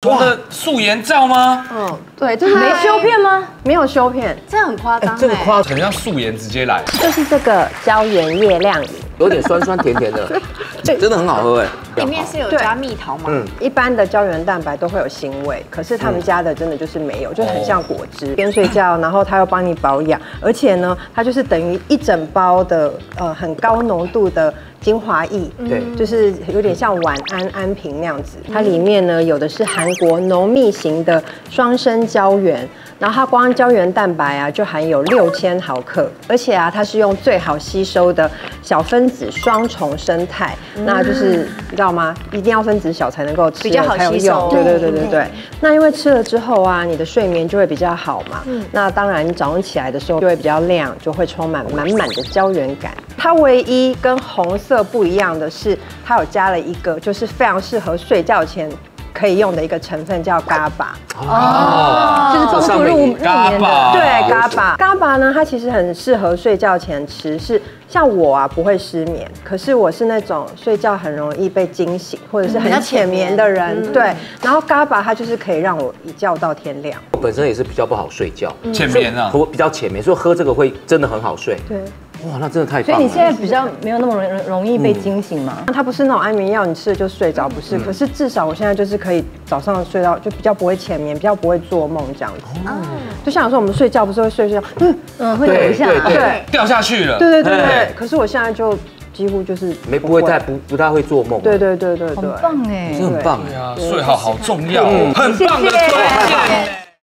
除了素颜照吗？嗯，对，就是没修片吗？没有修片，这很夸张、欸，这个夸很像素颜直接来。就是这个胶原液亮饮。有点酸酸甜甜的，真的很好喝哎。里面是有加蜜桃吗？嗯，一般的胶原蛋白都会有腥味，可是他们家的真的就是没有，就很像果汁。边睡觉，然后它又帮你保养，而且呢，它就是等于一整包的呃很高浓度的精华液，对就是有点像晚安安瓶那样子。它里面呢有的是韩国浓密型的双生胶原，然后它光胶原蛋白啊就含有六千毫克，而且啊它是用最好吸收的小分子双重生态，那就是你知道吗？一定要分子小才能够吃比较好吸收用对对对对对。那因为吃了之后啊，你的睡眠就会比较好嘛。那当然，你早上起来的时候就会比较亮，就会充满满满的胶原感。它唯一跟红色不一样的是，它有加了一个就是非常适合睡觉前可以用的一个成分，叫嘎巴。哦，就是帮助入入眠的。对，嘎巴，嘎巴呢，它其实很适合睡觉前吃。是像我啊，不会失眠，可是我是那种睡觉很容易被惊醒，或者是很浅眠的人。对，然后嘎巴它就是可以让我一觉到天亮。我本身也是比较不好睡觉，浅眠啊，我比较浅眠，所以喝这个会真的很好睡。对，哇，那真的太了。以你现在比较没有那么容容易被惊醒吗？它不是那种安眠药，你吃了就睡着，不是。可是至少我现在就是可以早上睡到，就比较不会浅眠，比较不会做梦这样子。就像有时候我们睡觉不是会睡睡觉，嗯，嗯，会有一下。对掉下去了。对对对。可是我现在就几乎就是没不会太不不太会做梦。对，对对对对很。棒哎这。很棒哎。对啊，睡好好重要，很棒的推荐。